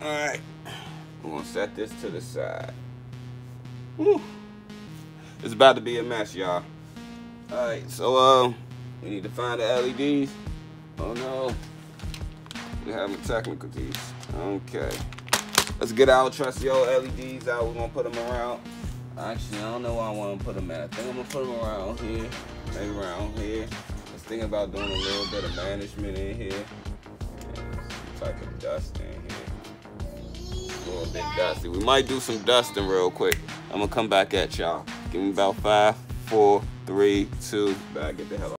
Alright. I'm gonna set this to the side. It's about to be a mess, y'all. Alright, so um, we need to find the LEDs. Oh no. We're having technical teams. Okay. Let's get our trusty old LEDs out. We're gonna put them around. Actually, I don't know where I want to put them at. I think I'm gonna put them around here, maybe around here. Let's think about doing a little bit of management in here. some type of dust in here. We might do some dusting real quick. I'm gonna come back at y'all. Give me about five, four, three, two. Back get the hell out.